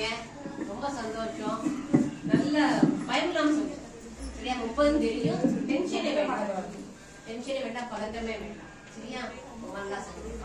வந்திருக்கீங்க ரொம்ப சந்தோஷம். நல்ல பயமில்லாம சொல்லுங்க சரியா? முப்பதுன்னு தெரியும். டென்ஷனே வேண்டாம் டென்ஷனே வேண்டாம் பதட்டமே வேண்டாம். சரியா? நல்லா சந்தோஷம்